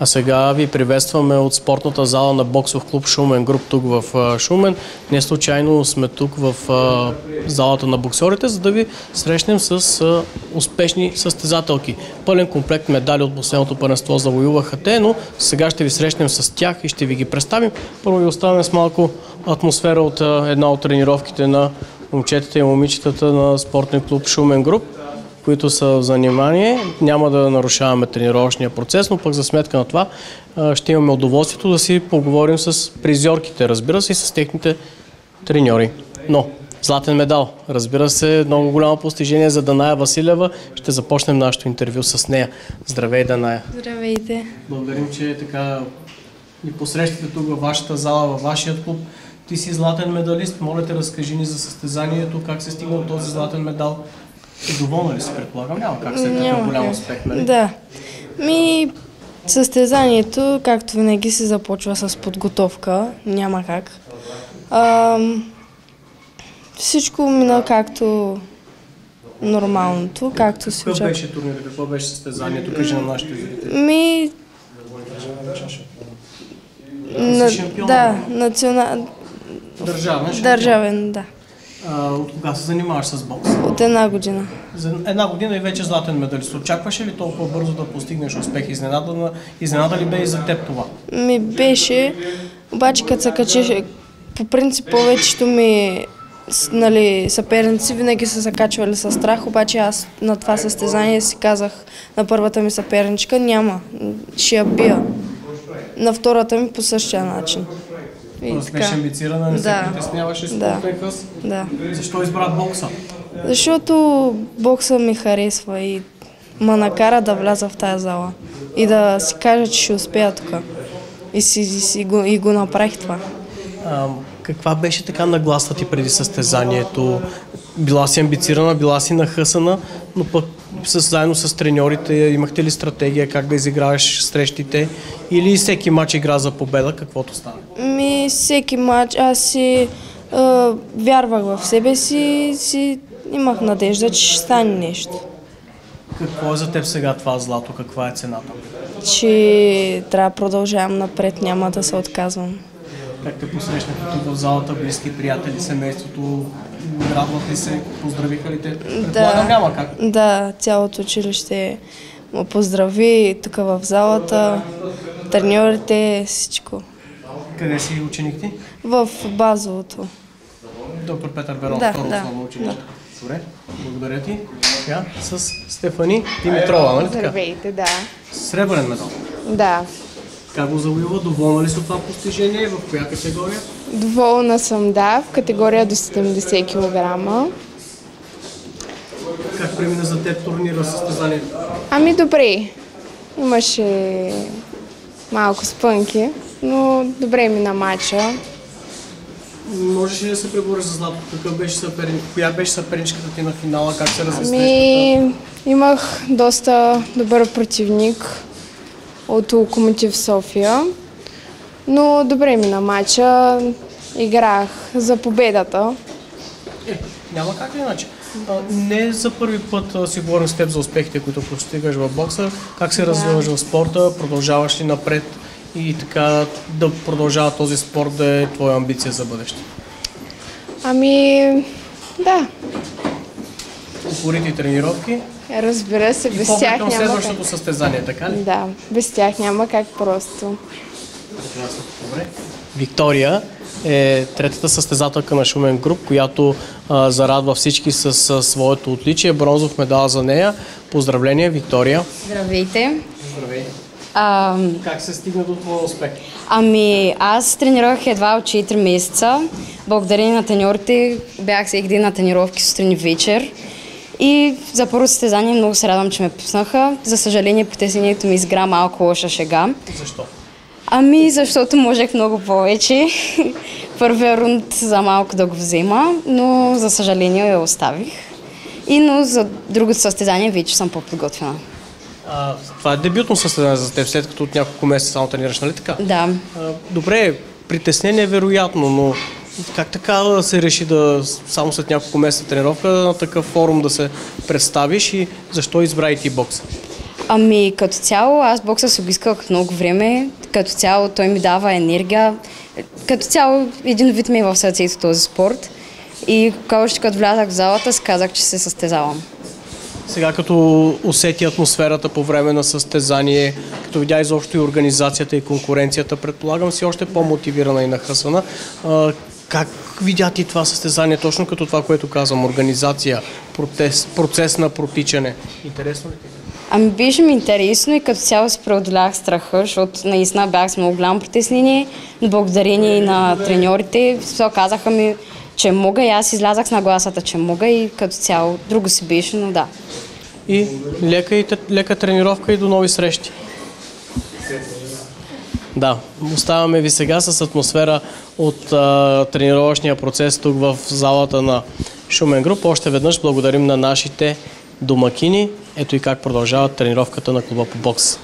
А сега ви приветстваме от спортната зала на боксов клуб Шумен Груп тук в Шумен. Не случайно сме тук в залата на боксерите, за да ви срещнем с успешни състезателки. Пълен комплект медали от последното първенство завоюваха те, но сега ще ви срещнем с тях и ще ви ги представим. Първо ви оставяме с малко атмосфера от една от тренировките на момчетата и момичетата на спортен клуб Шумен Груп които са в занимание. Няма да нарушаваме тренировъчния процес, но пък за сметка на това ще имаме удоволствието да си поговорим с призорките, разбира се, и с техните треньори. Но златен медал, разбира се, много голямо постижение за Даная Василева. Ще започнем нашето интервю с нея. Здравей, Даная! Здравейте! Благодарим, че така ни посрещате тук във вашата зала, във вашия клуб. Ти си златен медалист. Моля те, разкажи ни за състезанието, как се стигна този златен медал. Доволна ли си, предполагам? Няма как след такъв голям успех, нали? Да. Ми, състезанието, както винаги, се започва с подготовка. Няма как. Ам, всичко мина както нормалното, както се Какъв очаква. беше турнир? Какво беше състезанието? Кажи на нашите зрители. Ми, на, да, национал... Държавен държавен, да. А, от кога се занимаваш с бокс? От една година. За една година и вече златен медалист. Очакваше ли толкова бързо да постигнеш успех? Изненада, на- изненада ли бе и за теб това? ми беше, обаче като се качеше, по принцип повечето ми нали, съперници винаги са се качвали с страх, обаче аз на това състезание си казах на първата ми съперничка, няма, ще я бия. На втората ми по същия начин. И Просто беше амбицирана, не се Да. притесняваше Да. спортен хъс. Да. Защо избра бокса? Защото бокса ми харесва и ма накара да вляза в тази зала. И да си кажа, че ще успея тук. И, си, и, си го, и го направих това. А, каква беше така нагласа ти преди състезанието? Била си амбицирана, била си нахъсана, но пък с, заедно с треньорите имахте ли стратегия как да изиграваш срещите? Или всеки матч игра за победа, каквото стане? Ми, всеки матч аз си е, вярвах в себе си, си имах надежда, че ще стане нещо. Какво е за теб сега това злато? Каква е цената? Че трябва да продължавам напред, няма да се отказвам. Как те посрещнаха тук в залата, близки, приятели, семейството? Радват ли се? Поздравиха ли те? Предполагам няма как. Да, цялото училище му поздрави тук в залата, треньорите, всичко. Къде си ученик ти? В базовото. Доктор Петър Берон, Да, второ да, основно училище. Добре, благодаря ти. Сега с Стефани Димитрова, нали така? Здравейте, да. Сребърен медал. Да. Как го завоюва? Доволна ли си от това постижение? В коя категория? Доволна съм, да, в категория до 70 кг. Как премина за теб турнира състезанието? Ами добре. Имаше малко спънки, но добре мина матча. Можеш ли да се пребориш за злато? Какъв беше съперник? Коя беше съперничката ти на финала? Как се разви? Ами, имах доста добър противник от Локомотив София, но добре мина матча. Играх за победата. Е, няма как иначе. Не за първи път си говорим с теб за успехите, които постигаш в бокса. Как се развиваш в спорта? Продължаваш ли напред и така да продължава този спорт да е твоя амбиция за бъдеще? Ами, да, Упорити тренировки разбира се, без тях няма как. следващото състезание, така ли? Да, без тях няма как просто. Виктория е третата състезателка на Шумен Груп, която а, зарадва всички с, с своето отличие. Бронзов медал за нея. Поздравления, Виктория. Здравейте. Здравей. А, Как се стигна до твоя успех? ами, аз тренирах едва от 4 месеца. Благодарение на треньорите бях всеки ден на тренировки сутрин и вечер. И за първо състезание много се радвам, че ме пуснаха. За съжаление, потеснението ми изгра малко лоша шега. Защо? Ами, защото можех много повече. Първия рунд за малко да го взема, но за съжаление я оставих. И но за другото състезание вече съм по-подготвена. А, това е дебютно състезание за теб, след като от няколко месеца само тренираш, нали така? Да. А, добре, притеснение е вероятно, но как така да се реши да само след няколко месеца тренировка на такъв форум да се представиш и защо избра и ти бокса? Ами като цяло аз бокса се го исках много време. Като цяло той ми дава енергия. Като цяло един вид ми е в сърцето този спорт. И още като влязах в залата, си казах, че се състезавам. Сега като усети атмосферата по време на състезание, като видя изобщо и организацията и конкуренцията, предполагам си още по-мотивирана и нахъсана. Как видя ти това състезание, точно като това, което казвам, организация, процес, процес на протичане? Интересно ли ти? Ами беше ми интересно и като цяло си преодолях страха, защото наистина бях с много голямо притеснение, благодарение на треньорите, все казаха ми, че мога и аз излязах с нагласата, че мога и като цяло друго си беше, но да. И лека, и лека тренировка и до нови срещи. Да, оставаме ви сега с атмосфера от а, тренировъчния процес тук в залата на Шумен Груп. Още веднъж благодарим на нашите домакини. Ето и как продължава тренировката на клуба по бокс.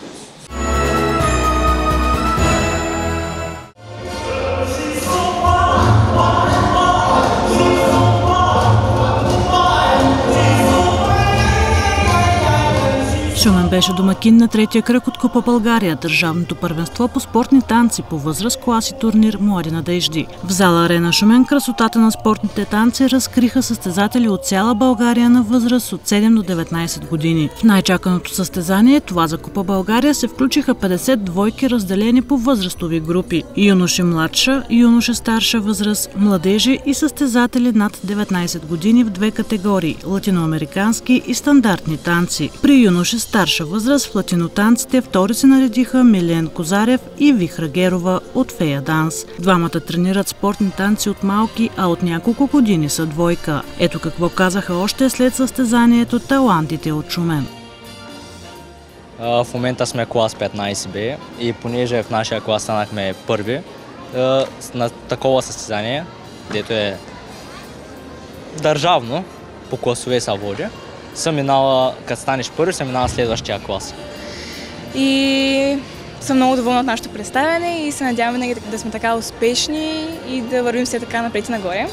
Беше домакин на третия кръг от Купа България, държавното първенство по спортни танци по възраст, класи турнир Млади надежди. В зала Арена Шумен красотата на спортните танци разкриха състезатели от цяла България на възраст от 7 до 19 години. В най-чаканото състезание, това за Купа България, се включиха 50 двойки разделени по възрастови групи. Юноши младша, юноши старша възраст, младежи и състезатели над 19 години в две категории – латиноамерикански и стандартни танци. При юноши старша възраст в латинотанците втори се наредиха Милен Козарев и Вихра Герова от Фея Данс. Двамата тренират спортни танци от малки, а от няколко години са двойка. Ето какво казаха още след състезанието талантите от Шумен. В момента сме клас 15Б и понеже в нашия клас станахме първи на такова състезание, дето е държавно, по класове се води, съм минала, като станеш първи, съм минала следващия клас. И съм много доволна от нашето представяне и се надявам винаги да сме така успешни и да вървим все така напред и нагоре.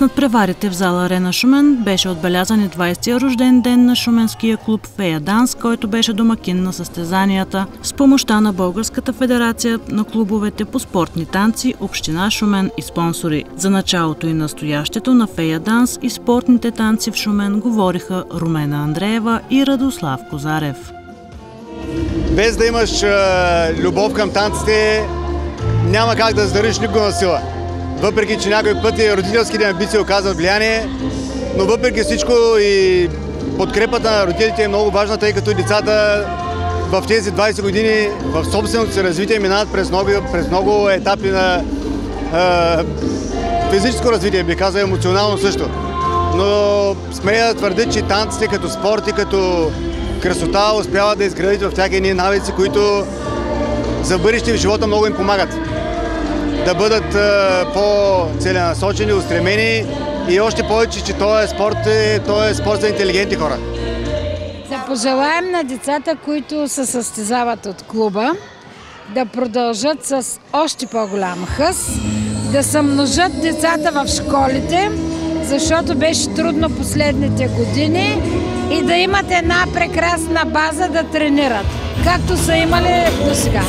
С надпреварите в зала Арена Шумен беше отбелязан и 20-я рожден ден на шуменския клуб Фея Данс, който беше домакин на състезанията с помощта на Българската федерация на клубовете по спортни танци, Община Шумен и спонсори. За началото и настоящето на Фея Данс и спортните танци в Шумен говориха Румена Андреева и Радослав Козарев. без да имаш любов към танците, няма как да задариш никога на сила. Въпреки, че някои пъти родителските амбиции оказват влияние, но въпреки всичко и подкрепата на родителите е много важна, тъй като децата в тези 20 години в собственото си развитие минават през много, през много етапи на а, физическо развитие, би казал емоционално също. Но смея да твърдя, че танците като спорт и като красота успяват да изградят в тях едни навици, които за бъдеще в живота много им помагат. Да бъдат по-целенасочени, устремени и още повече, че този спорт е, този е спорт за интелигентни хора. Да пожелаем на децата, които се състезават от клуба, да продължат с още по-голям хъс, да се множат децата в школите, защото беше трудно последните години и да имат една прекрасна база да тренират, както са имали до сега.